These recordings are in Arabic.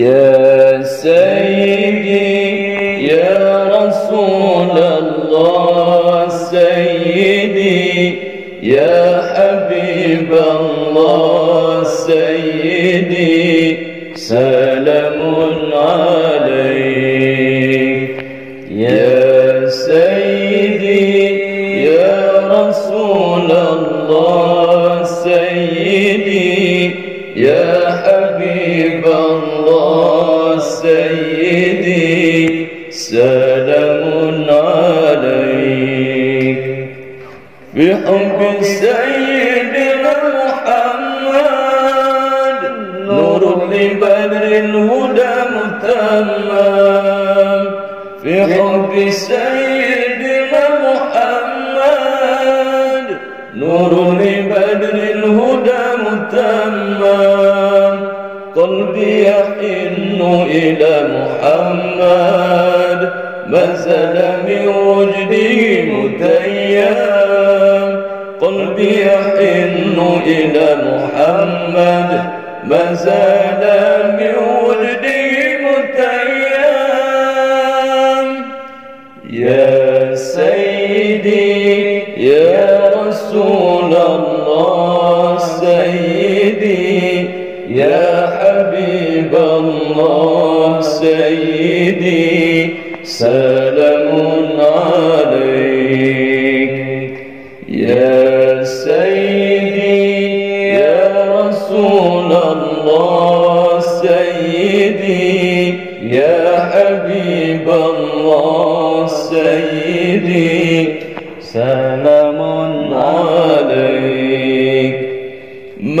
يا سيدي يا رسول الله سيدي يا حبيب الله.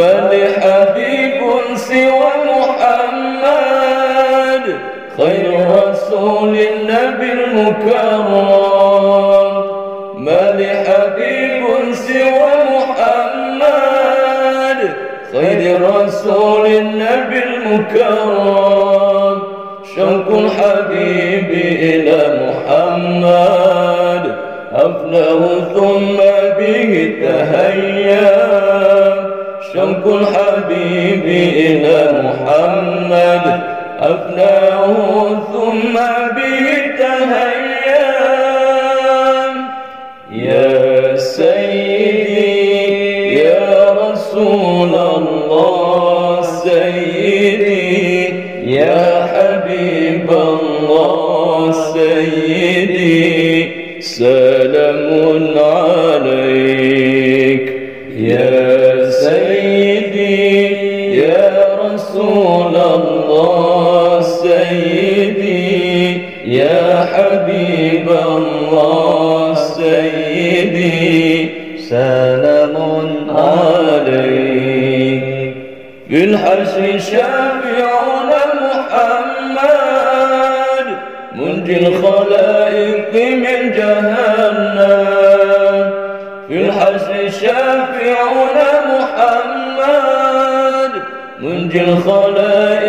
ما لحبيب سوى محمد خير رسول النبي المكرم. ما لحبيب سوى محمد خير رسول النبي المكرم. إلى محمد. أفناه ثم به تهيأ يا سيدي يا رسول الله سيدي يا حبيب الله سيدي. حبيب الله سيدي سلام عليك. الحشر شافعنا محمد منجي الخلائق من جهنم. الحشر شافعنا محمد منجي الخلائق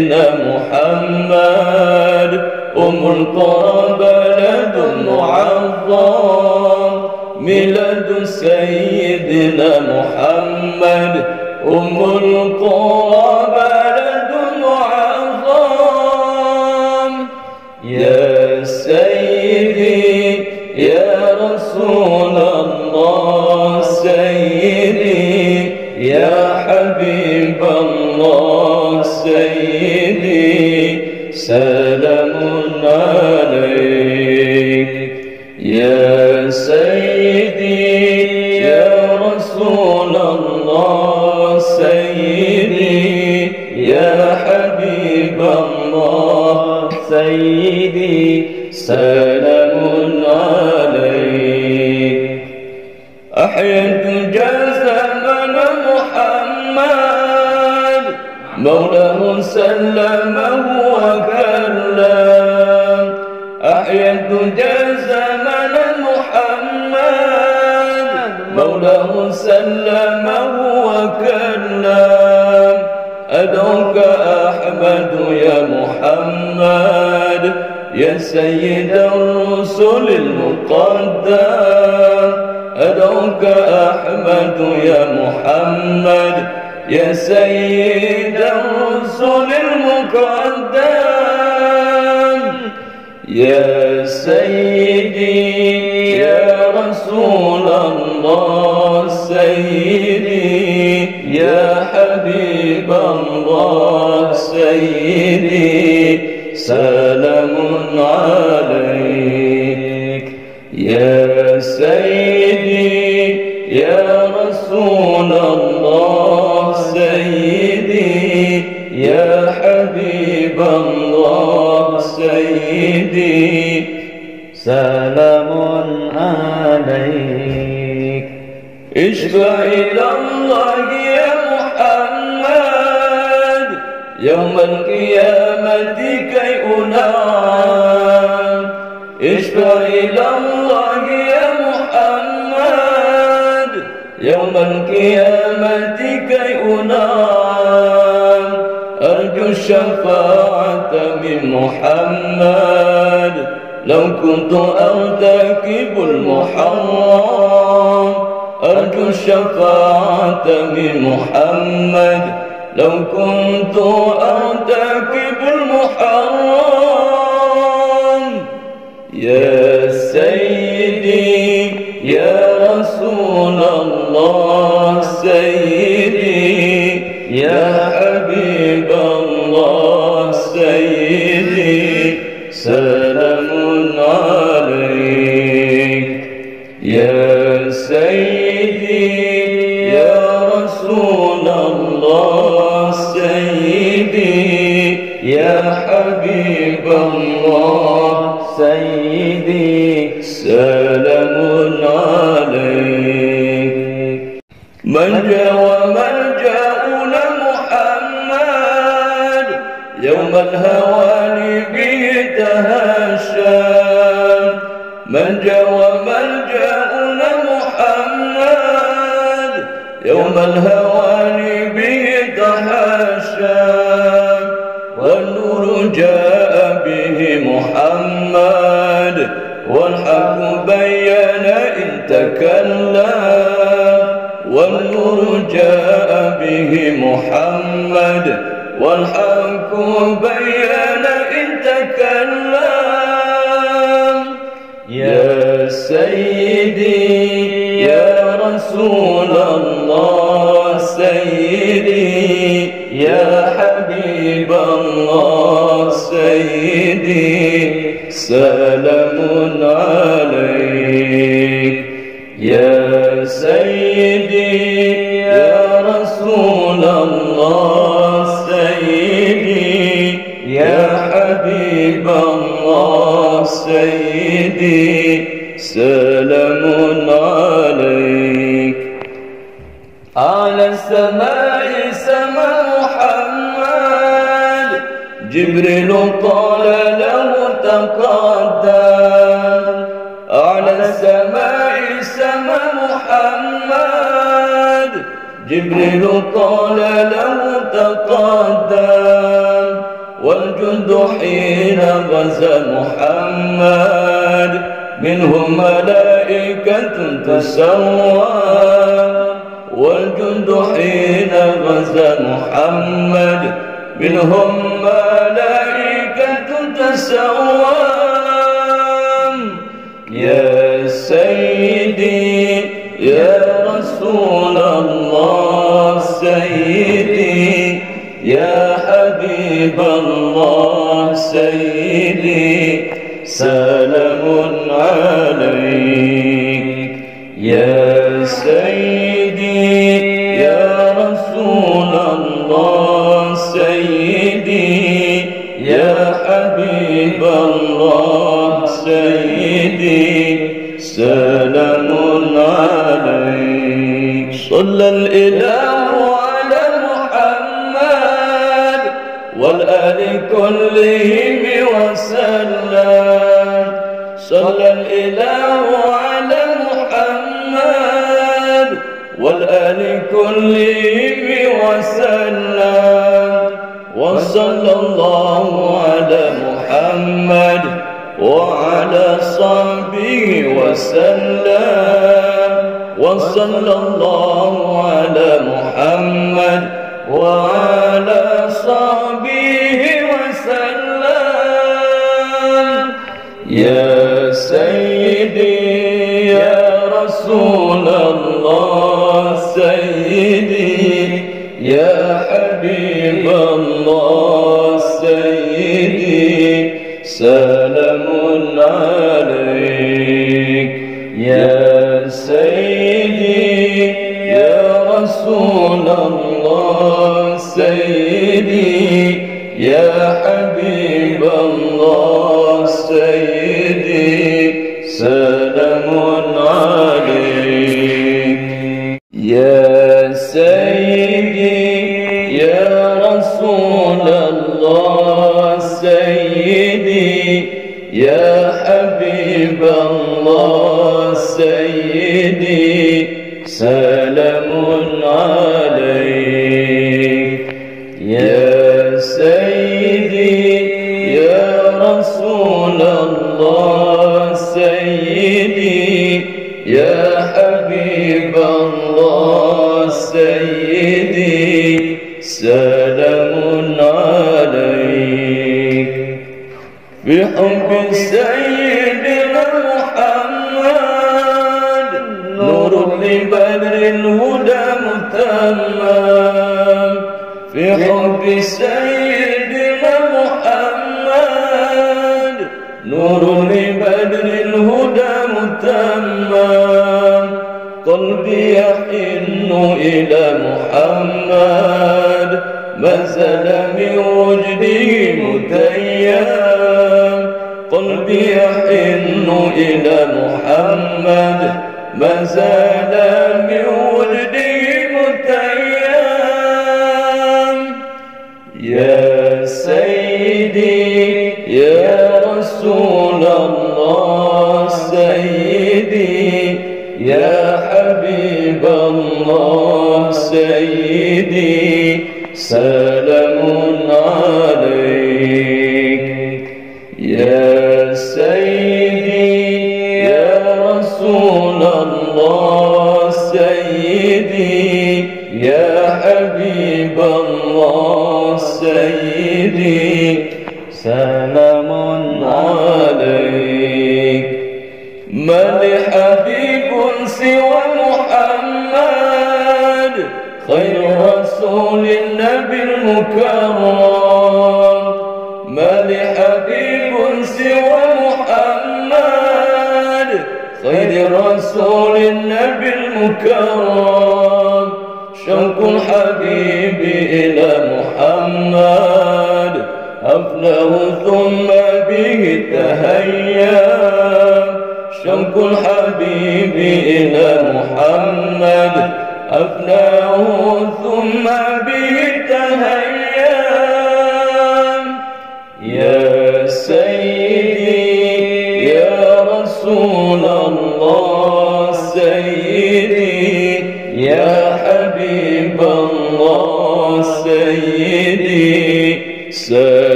سيدنا محمد أم القرى بلد معظم. ميلاد سيدنا محمد أم القرى بلد معظم. يا سيدي يا رسول الله سيدي يا حبيب يوم القيامة كي أنام. أرجو الشفاعة من محمد. لو كنت أرتكب المحرم. أرجو الشفاعة من محمد. لو كنت أرتكب المحرم. يا الله. يوم الهوان به تهشى ملجا وملجا محمد. يوم الهوان به تهشى والنور جاء به محمد. والحق بين إن تكلم. والنور جاء به محمد. والحق بين سلام عليك. يا سيدي يا رسول الله سيدي يا حبيب الله سيدي سلام عليك. على السماء سما محمد جبريل قال جبريل قال له تقدم والجند حين غزا محمد منهم ملائكة تسوى. والجند حين غزا محمد منهم ملائكة تسوى. يا سيدي يا رسول سيدي يا حبيب الله سيدي سلام عليك. يا سيدي يا رسول الله سيدي يا حبيب الله سيدي سلام عليك. صلى الإله الأهل كلهم وسلم. صلى الإله على محمد والآل كلهم وسلم. وصلى الله على محمد وعلى صحبه وسلم. وصلى الله على محمد وعلى صحبه يا سيدي يا رسول الله سيدي يا حبيب الله سيدي سلام عليك. يا سيدي يا رسول الله سيدي يا حبيب الله. سيدي سيدي casa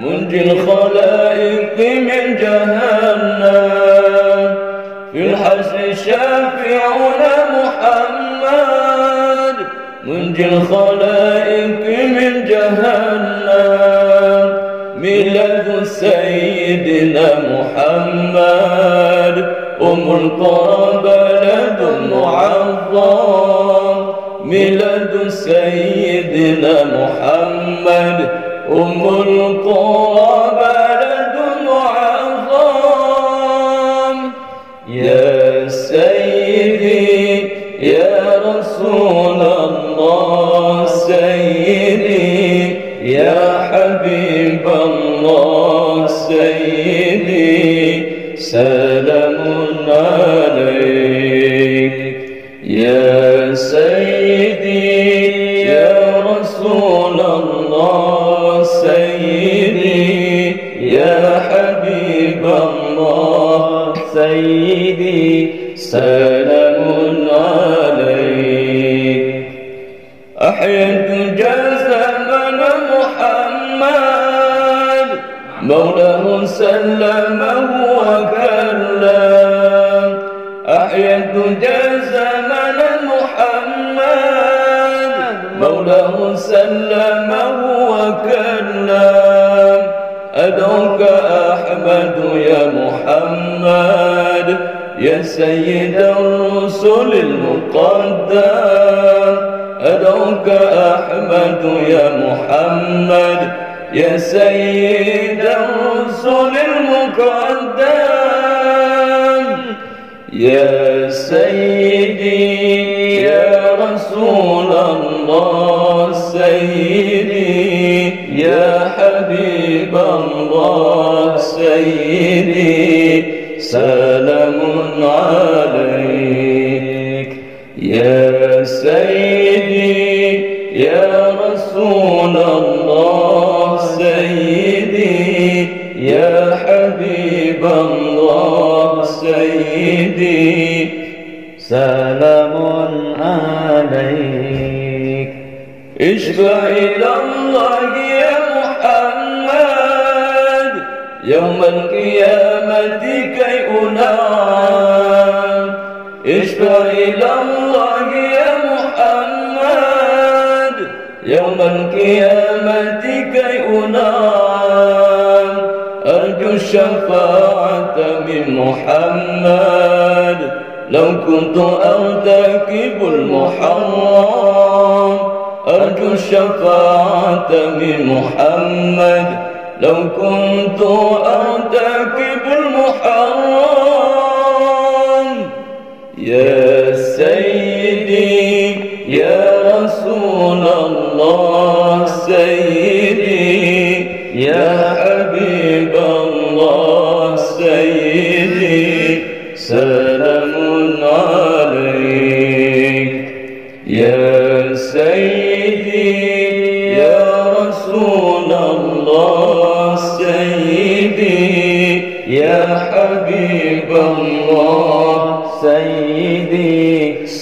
منجي الخلائق من جهنم. في الحشر شافعنا محمد. منجي الخلائق من جهنم. ميلاد سيدنا محمد. أم القرى بلد معظم. ميلاد سيدنا محمد. أم القرى مولاه سلمه وكلم. أحييت زمن محمد. مولاه سلمه وكلم. أدعوك أحمد يا محمد. يا سيد الرسل المقدم. أدعوك أحمد يا محمد. يا سيد الرسل المقدم. يا سيدي يا رسول الله سيدي يا حبيب الله سيدي. سلام عليك. يا سيدي يا رسول الله الله سيدي. سلام عليك. اشفع إلى الله يا محمد. يوم القيامة كي أنام. اشفع إلى الله يا محمد. يوم القيامة كي أنام. أرجو الشفاعة من محمد. لو كنت أرتكب المحرم أرجو الشفاعة من محمد. لو كنت أرتكب المحرم يا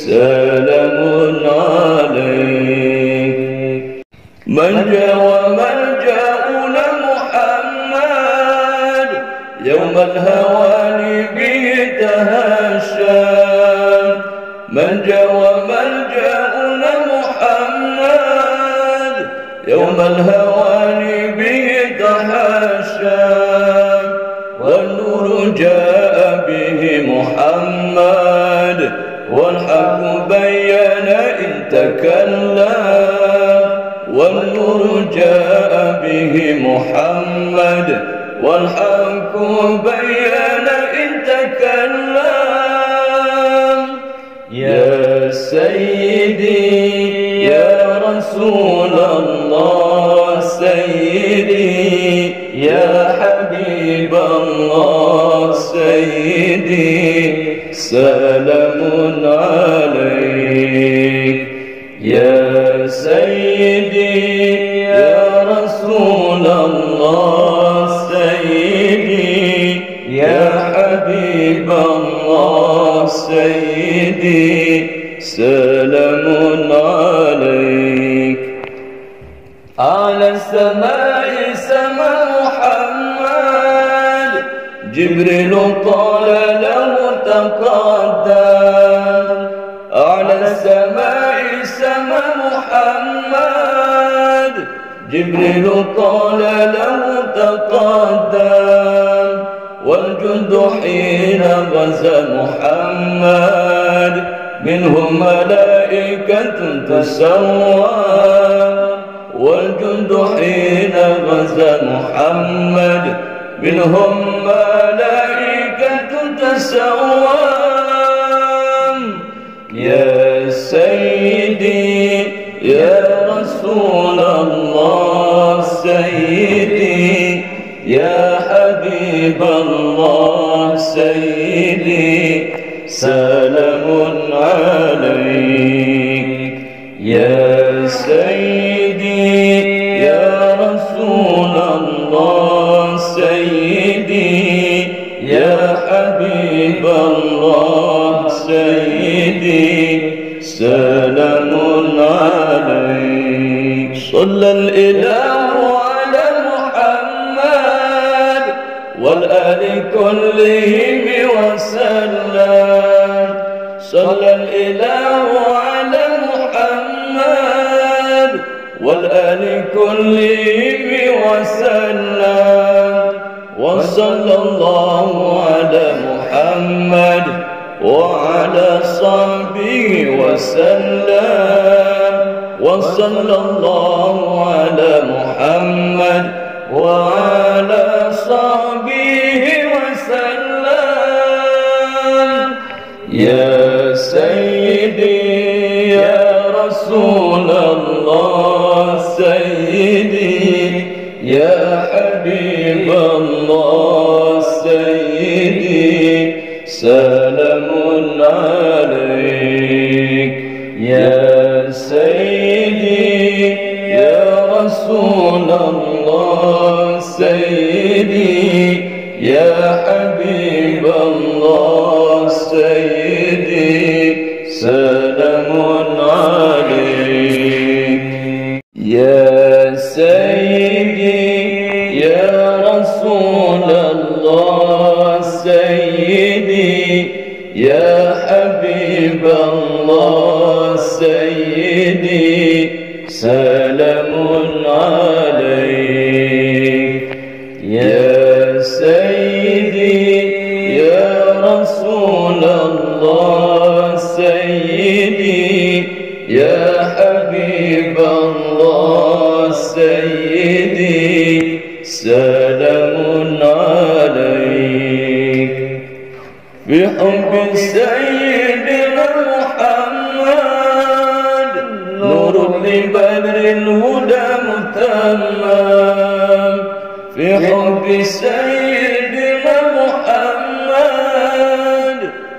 سلام عليك. ملجأ وملجا محمد يوم الهوان به تهشى ملجأ وملجا محمد يوم الهوان به تهشى والنور جاء والنور به محمد. والحق بين إن تكلم. يا سيدي يا رسول الله سيدي يا حبيب الله سيدي. سلام حبيب الله سيدي سلام عليك على السماء سما محمد جبريل قال له تقدم على السماء سما محمد جبريل قال له تقدم حين غزا محمد. منهم ملائكة تسوى. والجند حين غزا محمد. منهم ملائكة تسوى. سيدي سلام عليك. يا سيدي يا رسول الله سيدي يا حبيب الله سيدي سلام عليك. صلى الإله والآل كلهم وسلم. صلى الإله على محمد والآل كلهم وسلم. وصلى الله على محمد وعلى صحبه وسلم. وصلى الله على محمد وعلى صحبه يا سيدي يا رسول الله سيدي يا حبيب الله سيدي سلام عليك. يا سيدي يا رسول الله سيدي يا حبيب الله سيدي. بحب سيدنا محمد نور لبدر الهدى متمم. في حب سيدنا محمد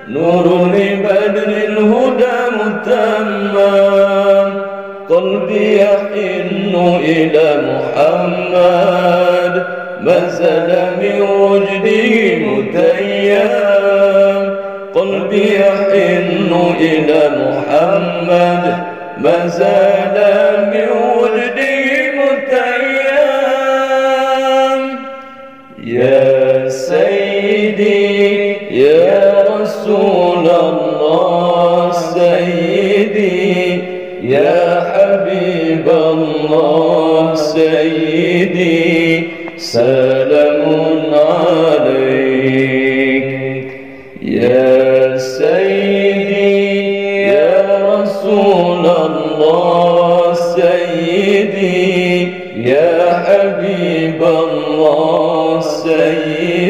نور لبدر الهدى متمم. قلبي يحن إلى محمد ما زال من وجده يحن إلى محمد. ما زال من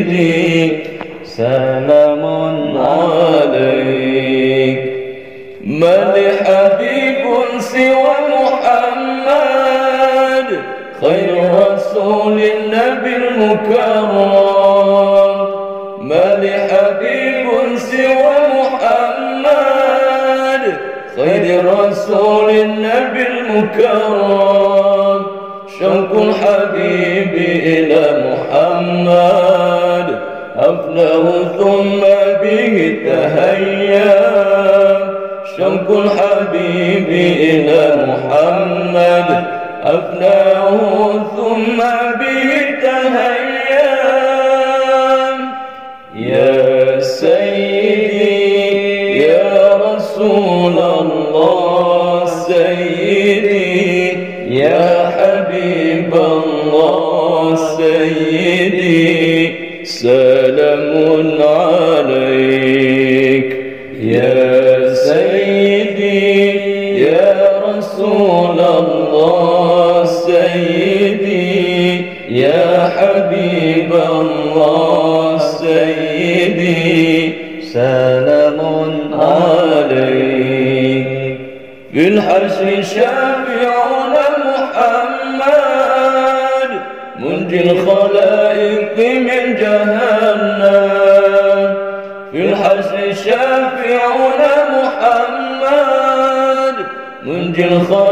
سيدي رسول الله سيدي يا حبيب الله سيدي سلام عليك. الحشر شافعنا محمد منجي الخلائق من جهنم. في الحشر شافعنا محمد منجي الخلائق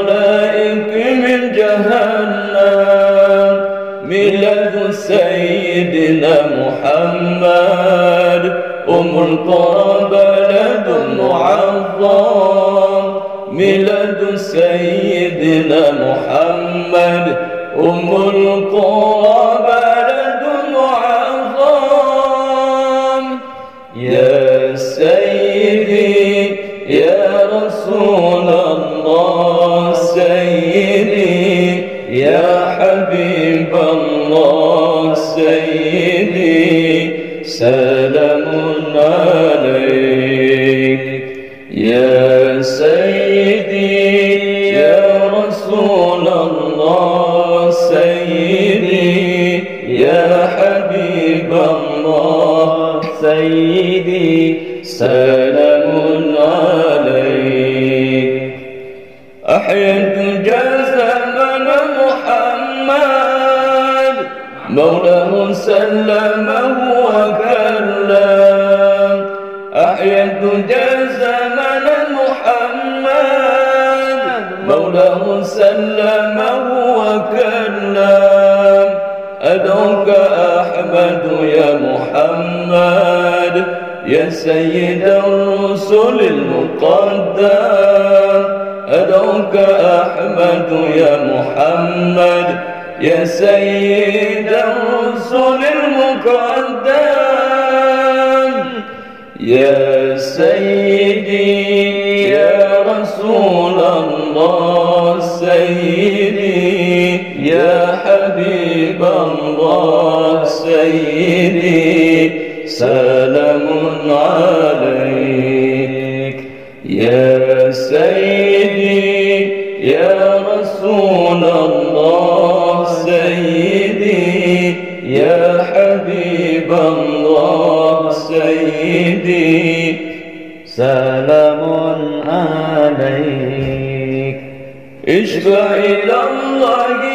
أم القرى. سلمه وكلم. أدعوك أحمد يا محمد يا سيد الرسل المقدم. أدعوك أحمد يا محمد يا سيد الرسل المقدم. يا سيدي يا رسول سلام عليك يا سيدي يا رسول الله سيدي يا حبيب الله سيدي سلام عليك اشفع إلى الله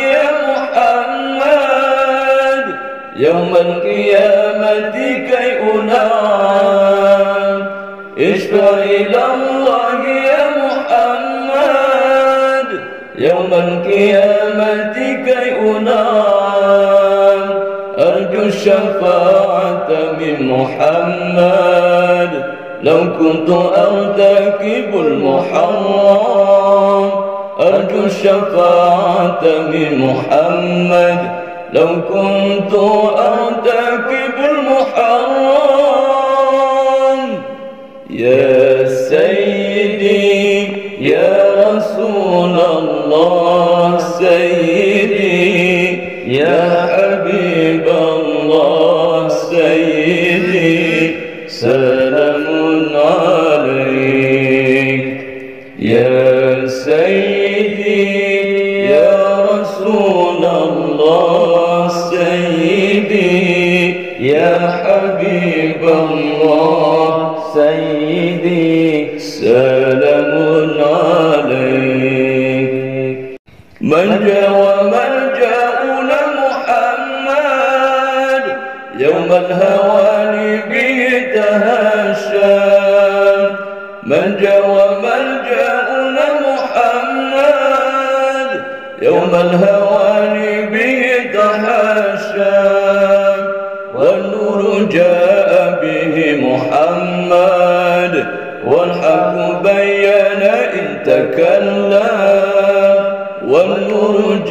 يوم القيامة كي أنام. اشفع إلى الله يا محمد. يوم القيامة كي أنام. أرجو الشفاعة من محمد. لو كنت أرتكب المحرم. أرجو الشفاعة من محمد. لو كنت أرتكب المحرم. يا سيدي يا رسول الله سيدي يا حبيب الله سيدي سلام عليك. يا سيدي حبيب الله سيدي سلام عليك. من جاء ومن جاء محمد يوم الهوان به تهشم من جاء ومن جاء محمد يوم الهوان به تهشم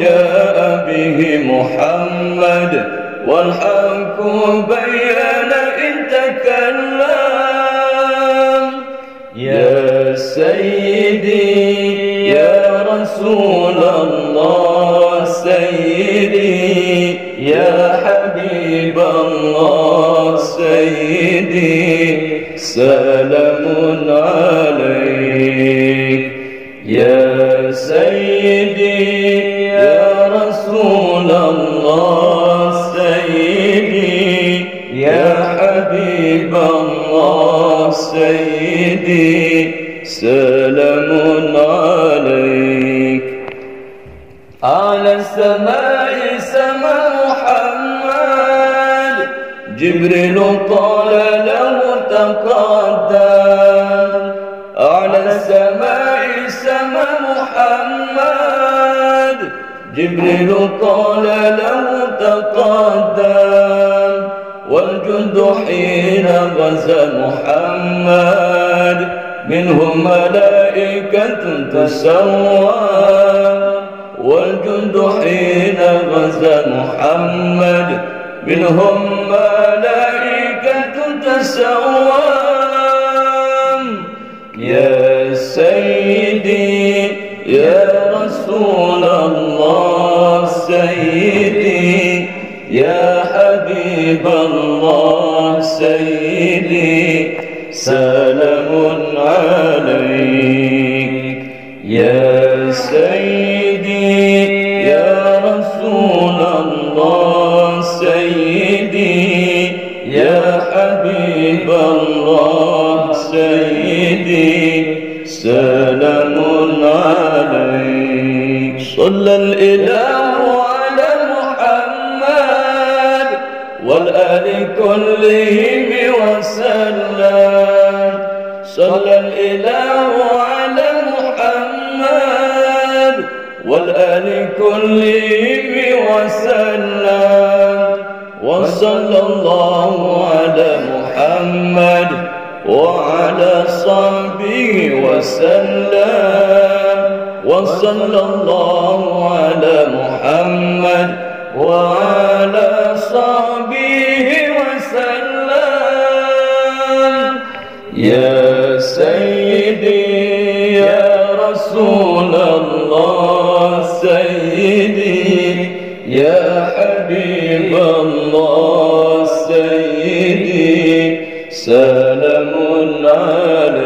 جاء به محمد. والحق بين إن تكلم. يا سيدي يا رسول الله سيدي يا حبيب الله سيدي. سلام سيدي يا رسول الله سيدي يا حبيب الله سيدي سلام عليك. على السماء سما محمد جبريل قال له تقدم. على السماء سما محمد. جبريل قال له تقدم. والجند حين غزا محمد. منهم ملائكة تسوى. والجند حين غزا محمد. منهم ملائكة تسوام حبيب الله سيدي سلام عليك. يا سيدي يا رسول الله سيدي يا حبيب الله سيدي سلام عليك. صلى الإله والآل كلهم وسلم. صلى الإله على محمد والآل كلهم وسلم. وصلى الله على محمد وعلى صحبه وسلم. وصلى الله على محمد وعلى صحبه وسلم. يا سيدي يا رسول الله سيدي يا حبيب الله سيدي سلام عليك.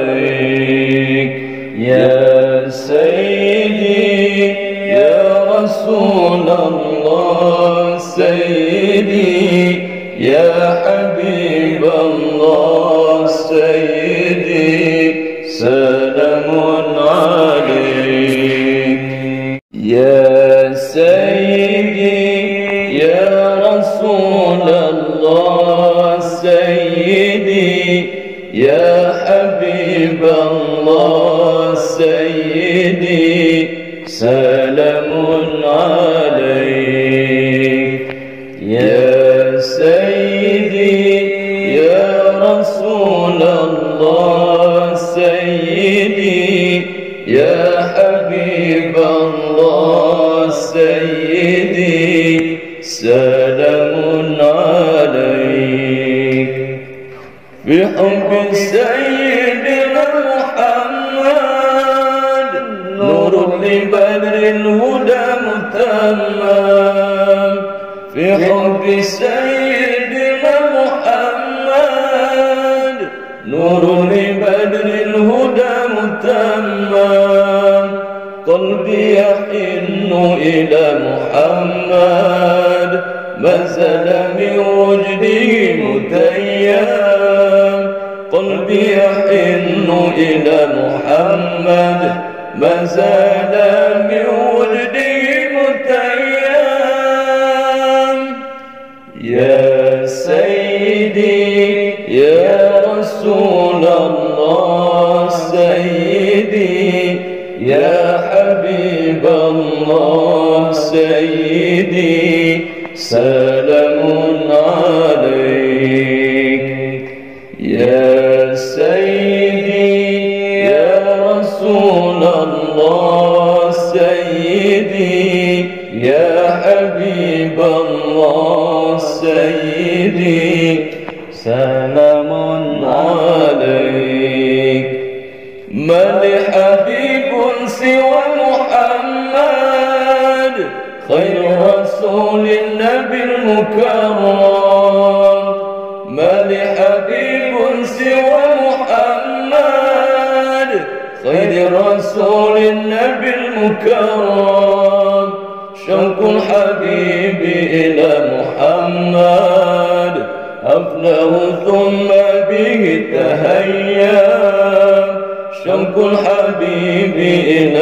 يا خير رسول النبي المكرم ما لحبيب سوى محمد. خير رسول النبي المكرم شوق الحبيب إلى محمد. أفناه ثم به تهيأ شوق الحبيب إلى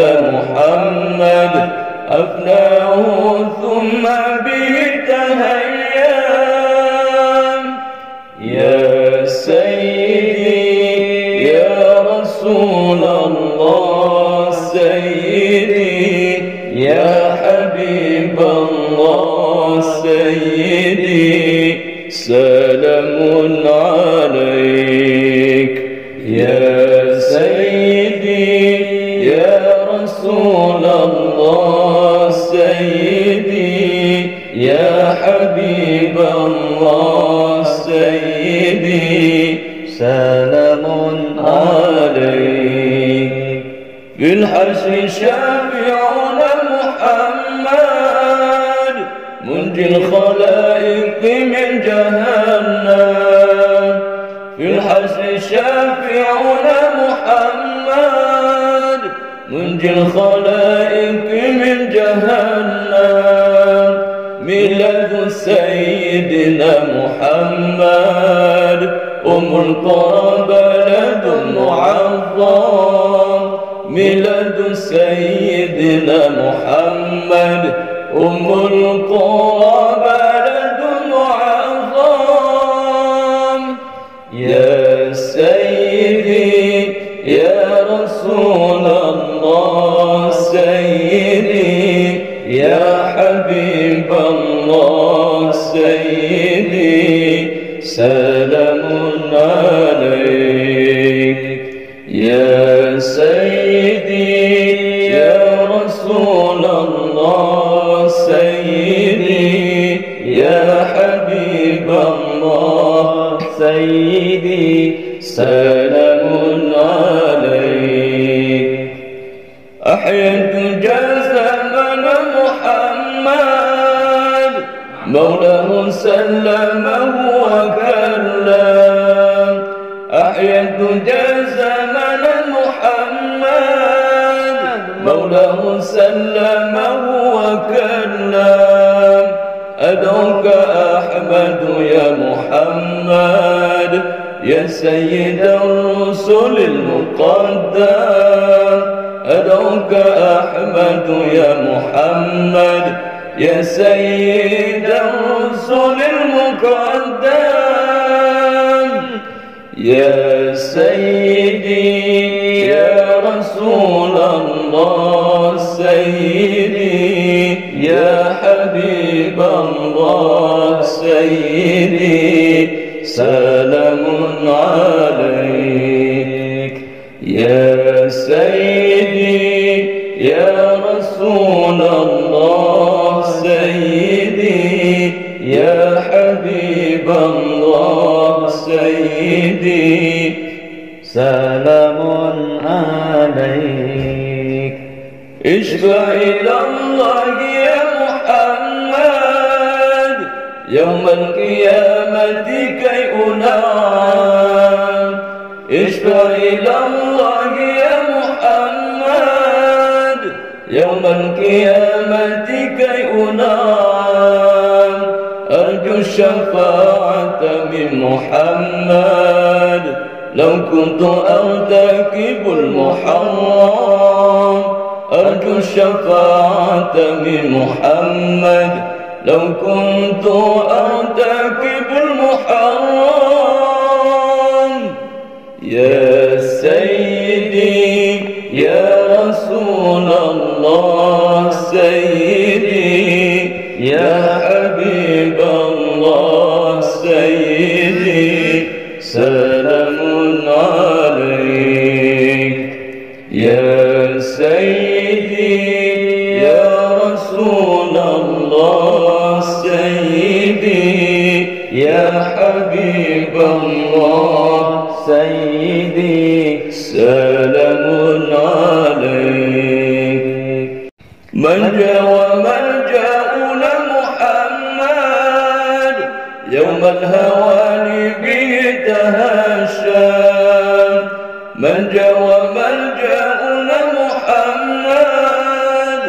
رسول الله سيدي يا حبيب الله سيدي سلام عليك. يا سيدي يا رسول الله سيدي يا حبيب الله سيدي سلام عليك. في الحشر شافعنا محمد منجي الخلائق من جهنم. في الحشر شافعنا محمد منجي الخلائق أم القرى بلد معظم ميلاد سيدنا محمد. أم القرى بلد معظم يا سيدي يا رسول الله سيدي يا حبيب الله سيدي. سلام أرجو الشفاعة من محمد. لو كنت أرتكب المحرم أرجو الشفاعة من محمد. لو كنت أرتكب المحرم يا حبيب الله. سيدي سلام عليك. منجا وملجا محمد. يوم الهوان به تهشم منجا وملجا محمد.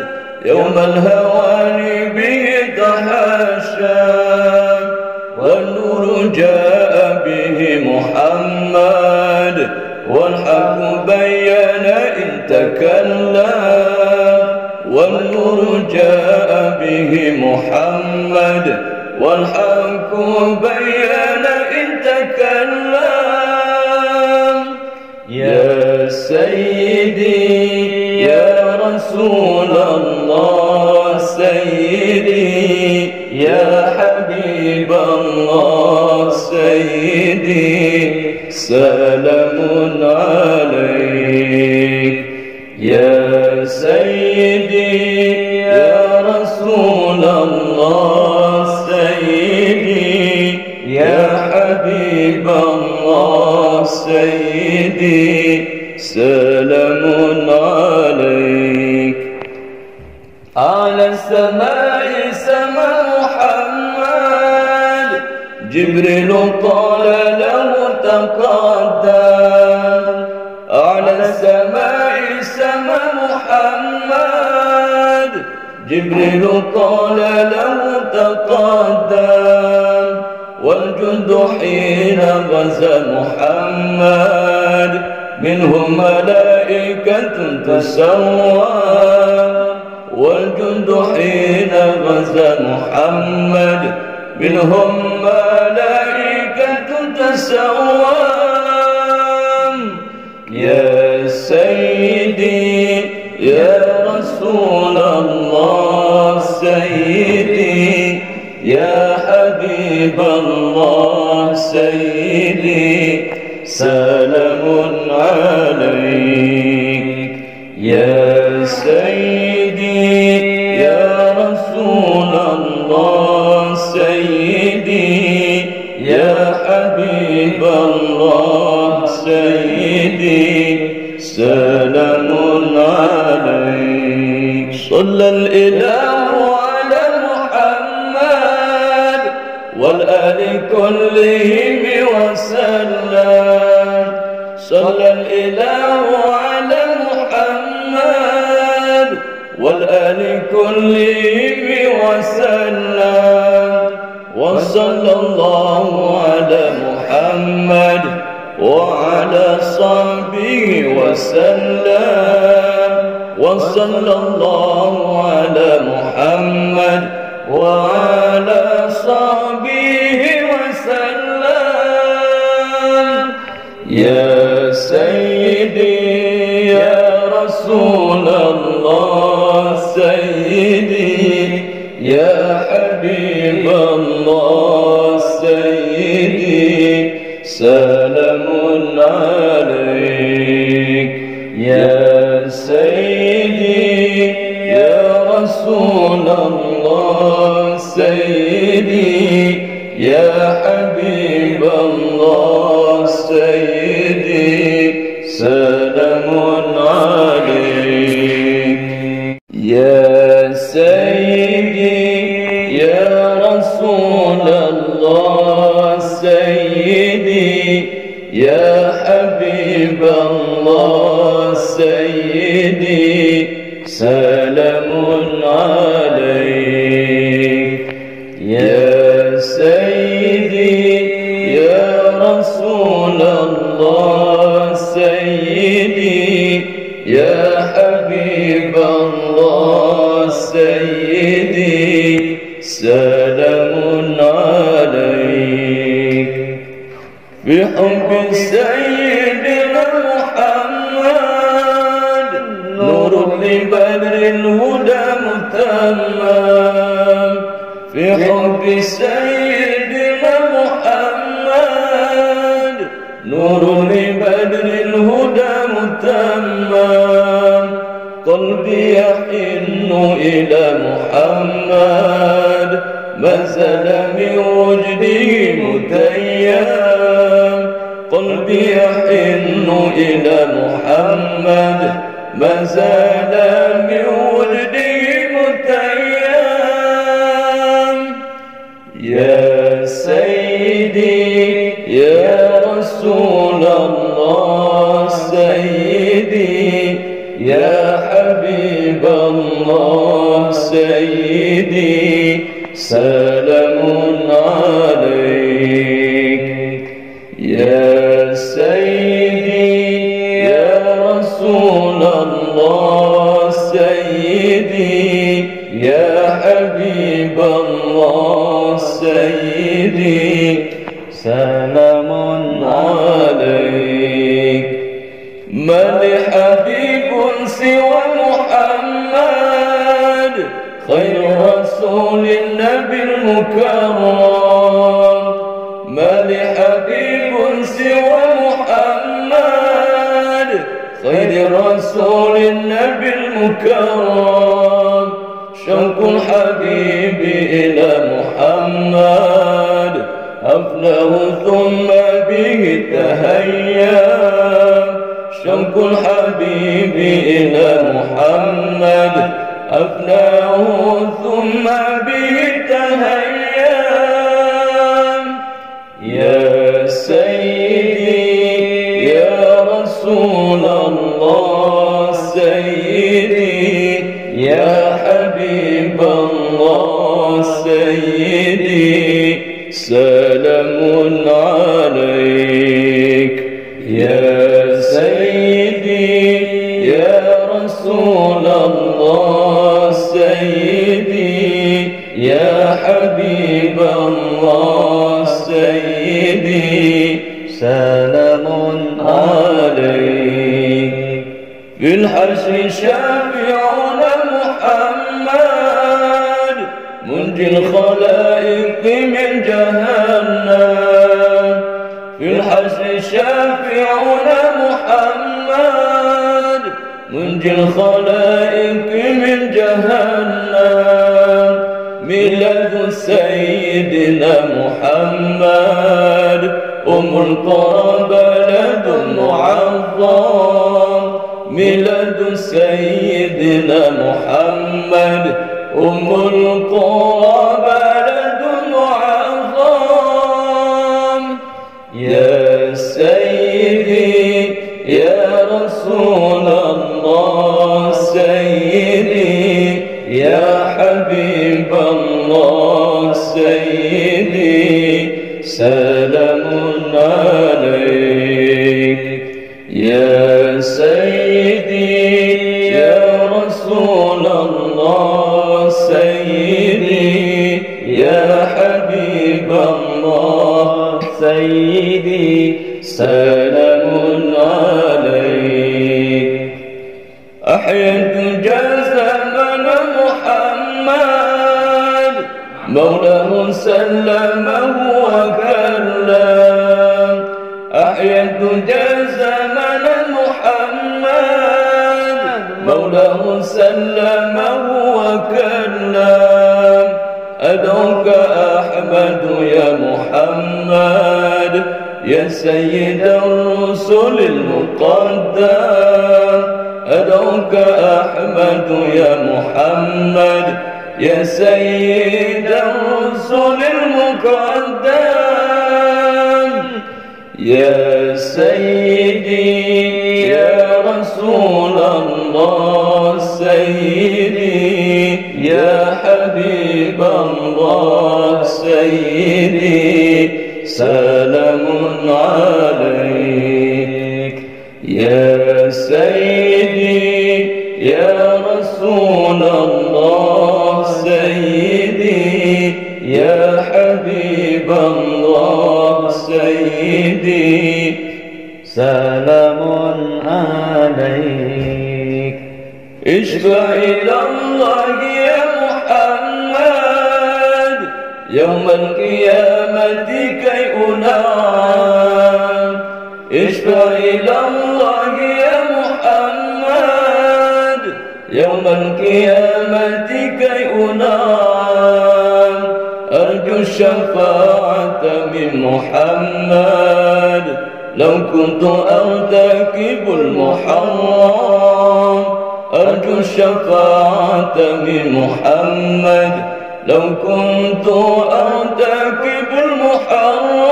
يوم الهوان به تهشم جاء به محمد والحق بين إن تكلم. والنور جاء به محمد والحق بين إن تكلم. يا سيدي يا رسول الله سيدي يا حبيب الله. سلام عليك. يا سيدي يا رسول الله سيدي يا حبيب الله سيدي سلام عليك. على السماء سماء محمد جبريل قال لك تقدم على السماء سما محمد. جبريل قال له تقدم. والجند حين غزا محمد. منهم ملائكة تسوى. والجند حين غزا محمد. منهم ملائكة تسوى يا سيدي يا رسول الله سيدي يا حبيب الله سيدي سلام عليك. يا سيدي يا رسول الله سلام عليك. صلى الإله على محمد والآل كلهم وسلم. صلى الإله على محمد والآل كلهم وسلم. وصلى الله على محمد وعلى صحبه وسلم. وصلى الله على محمد وعلى صحبه وسلم. يا سيدي يا رسول الله سيدي يا محمد منجي الخلائق من جهنم ميلاد سيدنا محمد أم القرى بلد معظم ميلاد سيدنا محمد أم القرى سلام عليك. أحييت جزمن محمد. مولاه سلمه وكلم. أحييت جزمن محمد. مولاه سلمه وكلم. أدعوك أحمد يا محمد. يا سيد الرسل المقدم أدعوك أحمد يا محمد. يا سيد الرسل المقدم يا سيدي يا رسول الله سيدي يا حبيب الله سيدي. سلام عليك. يا سيدي يا رسول الله سيدي يا حبيب الله سيدي. سلام عليك. اشفع إلى الله يا محمد. يوم القيامة كي أنام اشفع إلى الله يا محمد يوم القيامة كي أنام. أرجو الشفاعة من محمد. لو كنت أرتكب المحرم. أرجو الشفاعة من محمد. لو كنت أرتكب المحرم.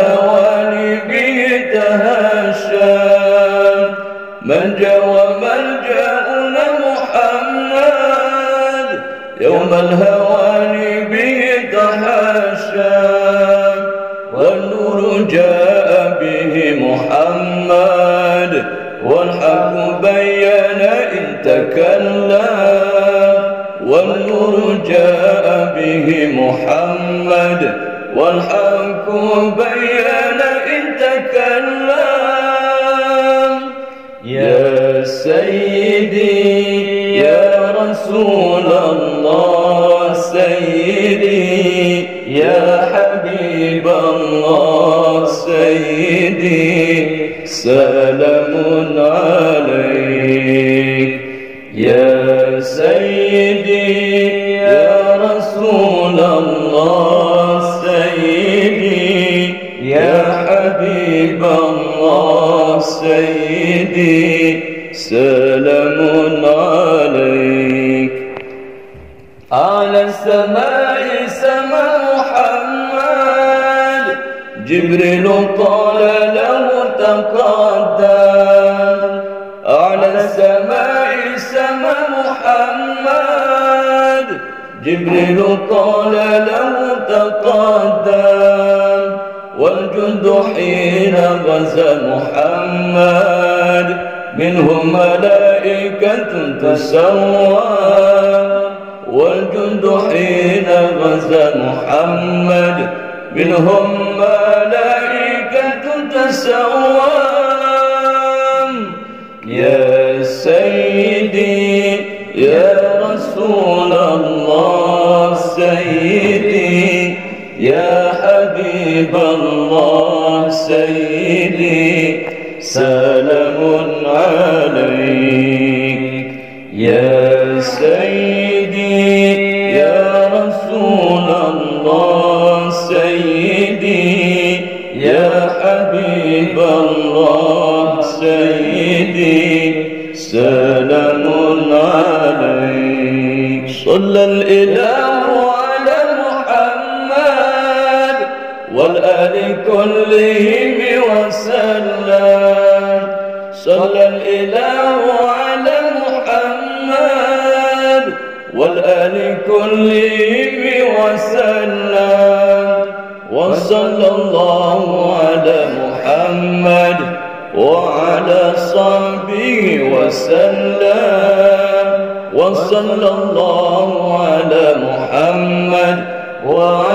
الهوان به تهشى تهشام ملجا وملجانا محمد يوم الهوان به تهشام والنور جاء به محمد والحق بين إن تكلم. والنور جاء به محمد والحق بين إن تكلم. يا سيدي يا رسول الله سيدي يا حبيب الله سيدي سلام عليك. يا سيدي سيدي سلام عليك على السماء سما محمد جبريل قال له تقدم على السماء سما محمد جبريل قال له تقدم والجند حين غزا محمد. منهم ملائكة تسوى. والجند حين غزا محمد. منهم ملائكة تسوى. يا سيدي يا رسول الله سيدي حبيب الله سيدي سلام عليك. يا سيدي يا رسول الله سيدي يا حبيب الله سيدي سلام عليك. صلى الإله والآل كلهم وسلم. صلى الإله على محمد والآل كلهم وسلم. وصلى الله على محمد وعلى صحبه وسلم. وصلى الله على محمد وعلى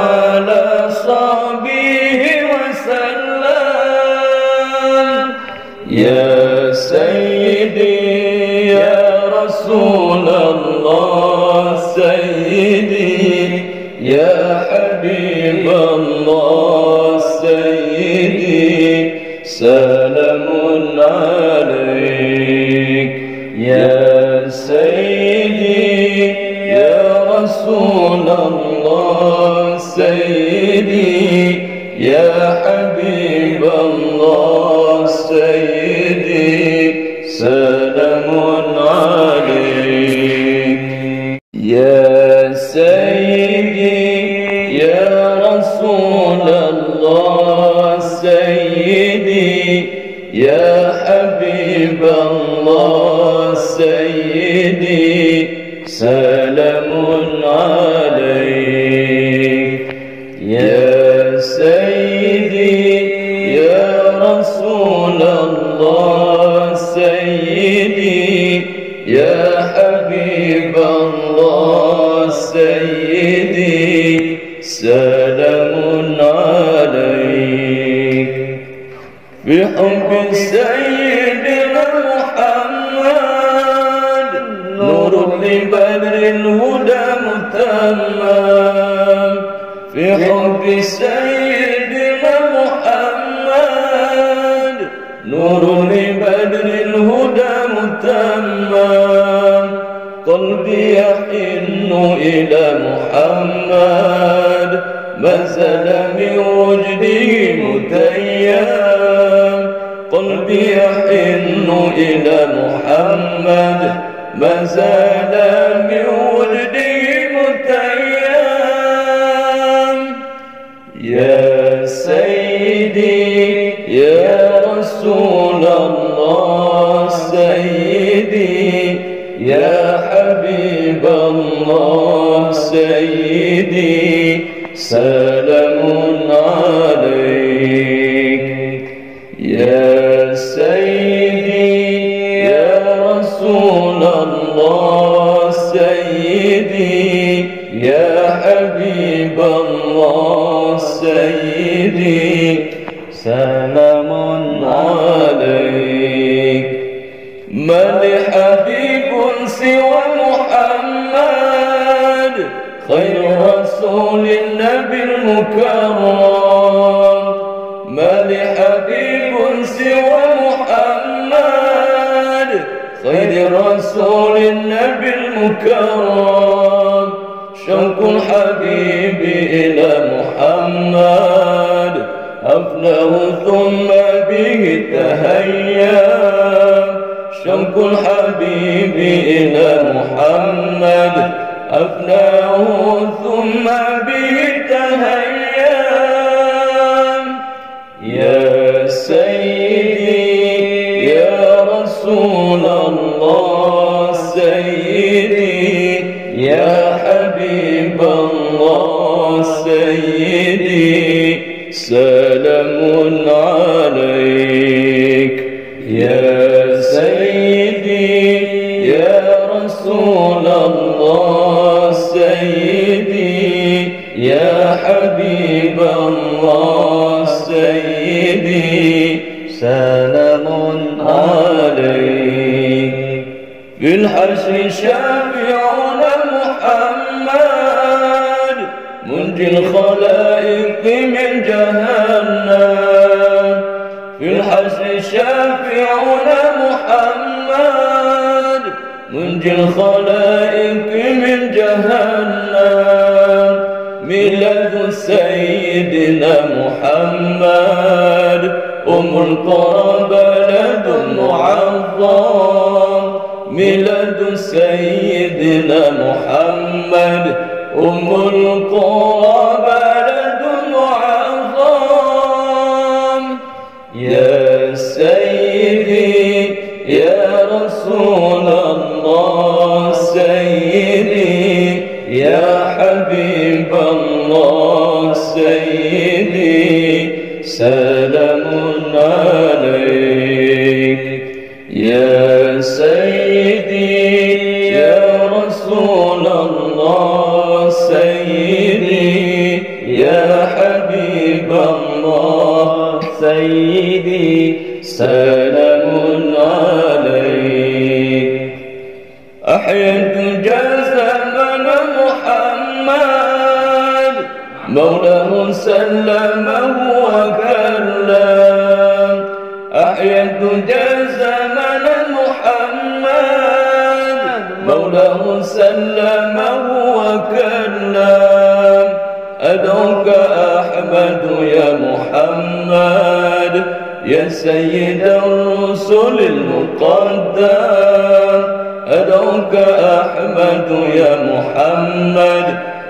يا سيدي يا رسول الله سيدي يا حبيب الله. متمم في حب سيدنا محمد. نور لبدر الهدى متمم. قلبي يحن إلى محمد. ما زال من وجده متيم. قلبي يحن إلى محمد. ما زال من وجده سلام عليك. يا سيدي يا رسول الله سيدي يا حبيب الله سيدي سلام عليك. ما لحبيب سوى محمد خير رسول المكرم. ما لحبيب سوى محمد خير رسول النبي المكرم. شوق الحبيب إلى محمد أفناه ثم به تهيأ. شوق الحبيب إلى محمد أفناه ثم به تهيأ. يا سيدي يا رسول الله سيدي يا حبيب الله سيدي سلام أحمد يا محمد يا سيد الرسل المقدم. أدعوك أحمد يا محمد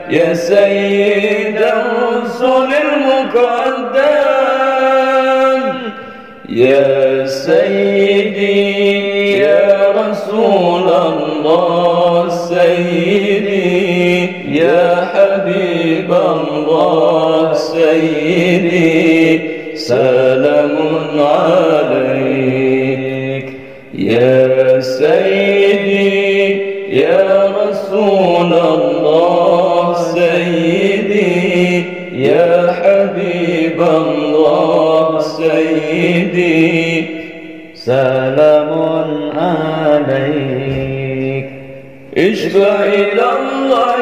يا سيد الرسل المقدم. يا سيدي يا رسول الله سيدي الله سيدي سلام عليك. يا سيدي يا رسول الله سيدي يا حبيب الله سيدي. سلام عليك. اشفع إلى الله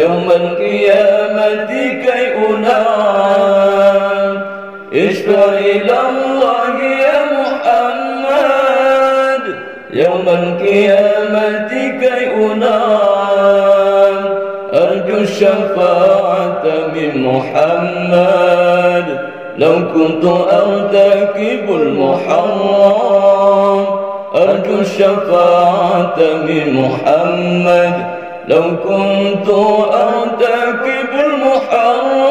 يوم القيامة كي أنام. اشفع إلى الله يا محمد. يوم القيامة كي أنام. أرجو الشفاعة من محمد. لو كنت أرتكب المحرم. أرجو الشفاعة من محمد. لو كنت أرتكب المحرم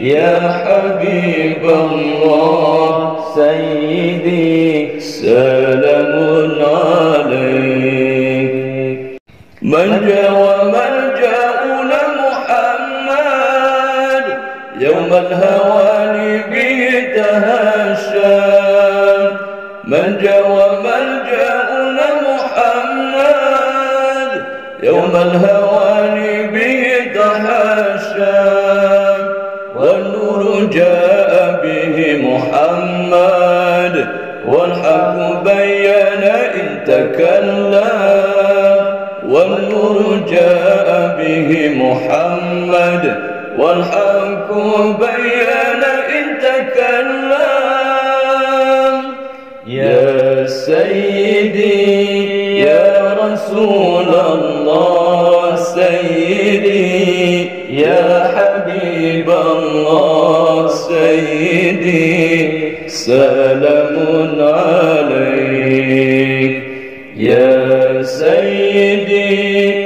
يا حبيب الله. سيدي سلام عليك. من جاء وملجأنا محمد. يوم الهوان به تهشى من جاء وملجأنا محمد. يوم الهوان به تهشى والحق بين إن تكلم والنور جاء به محمد. والحق بين إن تكلم. يا سيدي يا رسول الله سيدي يا حبيب الله سيدي. سلام عليك. يا سيدي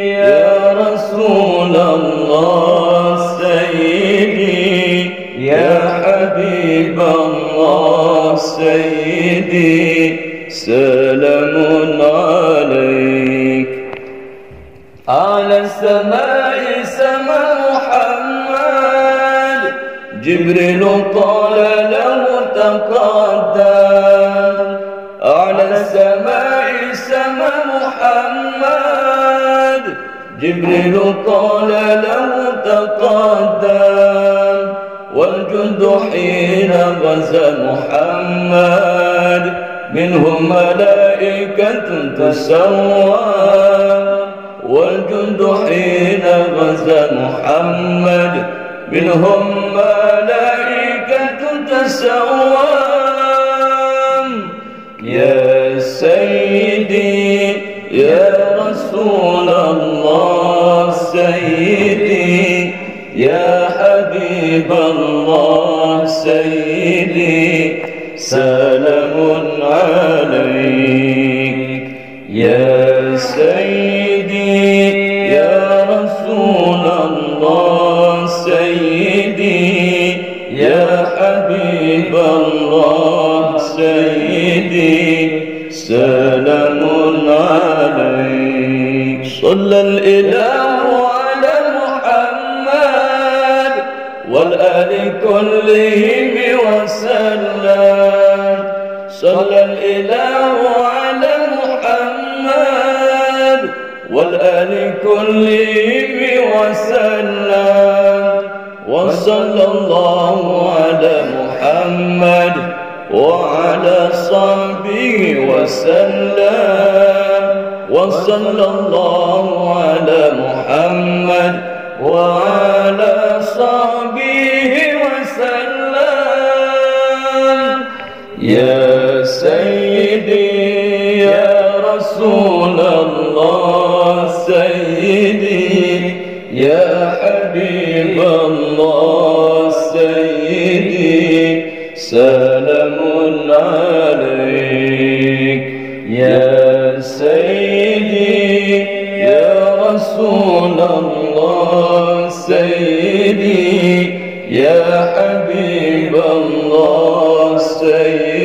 يا رسول الله سيدي يا حبيب الله سيدي سلام عليك. على السماء سما محمد جبريل قال له تقدم على السماء سما محمد. جبريل قال له تقدم. والجند حين غزا محمد. منهم ملائكة تسوى. والجند حين غزا محمد. منهم ملائكة تسوى. حبيب الله سيدي سلام عليك. يا سيدي يا رسول الله سيدي يا حبيب الله سيدي سلام عليك. صلى الإله والآل كلهم وسلم. صلى الإله على محمد والآل كلهم وسلم. وصلى الله على محمد وعلى صحبه وسلم. وصلى الله على محمد وعلى يا حبيب الله سيدي سلام عليك. يا سيدي يا رسول الله سيدي يا حبيب الله سيدي.